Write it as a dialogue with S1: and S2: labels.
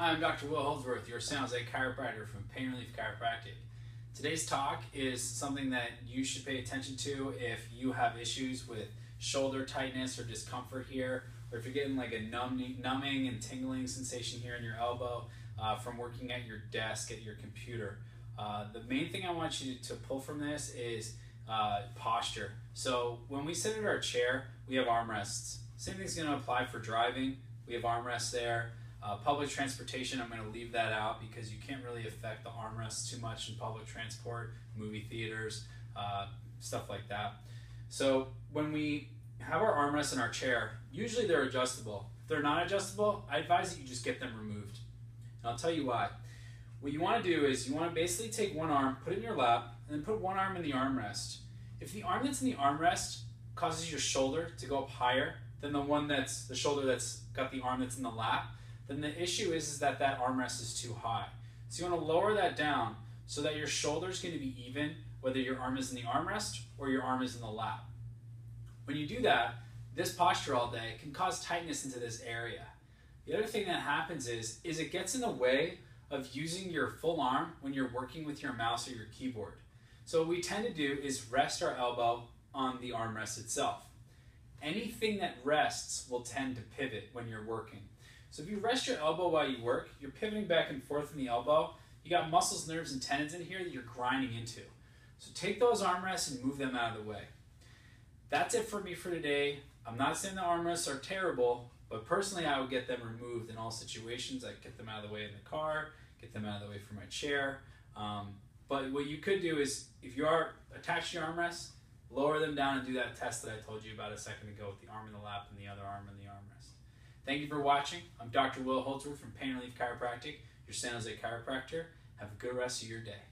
S1: Hi, I'm Dr. Will Holdsworth, your San Jose chiropractor from Pain Relief Chiropractic. Today's talk is something that you should pay attention to if you have issues with shoulder tightness or discomfort here, or if you're getting like a numbing, numbing and tingling sensation here in your elbow uh, from working at your desk at your computer. Uh, the main thing I want you to pull from this is uh, posture. So when we sit in our chair, we have armrests. Same thing's going to apply for driving. We have armrests there. Uh, public transportation, I'm going to leave that out because you can't really affect the armrests too much in public transport, movie theaters, uh, stuff like that. So when we have our armrests in our chair, usually they're adjustable. If they're not adjustable, I advise that you just get them removed. And I'll tell you why. What you want to do is you want to basically take one arm, put it in your lap, and then put one arm in the armrest. If the arm that's in the armrest causes your shoulder to go up higher than the one that's the shoulder that's got the arm that's in the lap, then the issue is, is that that armrest is too high. So you want to lower that down so that your shoulder is going to be even whether your arm is in the armrest or your arm is in the lap. When you do that, this posture all day can cause tightness into this area. The other thing that happens is, is it gets in the way of using your full arm when you're working with your mouse or your keyboard. So what we tend to do is rest our elbow on the armrest itself. Anything that rests will tend to pivot when you're working. So if you rest your elbow while you work, you're pivoting back and forth in the elbow. You got muscles, nerves, and tendons in here that you're grinding into. So take those armrests and move them out of the way. That's it for me for today. I'm not saying the armrests are terrible, but personally I would get them removed in all situations. I'd get them out of the way in the car, get them out of the way from my chair. Um, but what you could do is, if you are attached to your armrest, lower them down and do that test that I told you about a second ago with the arm in the lap and the other arm in the armrest. Thank you for watching. I'm Dr. Will Holdsworth from Pain Relief Chiropractic, your San Jose chiropractor. Have a good rest of your day.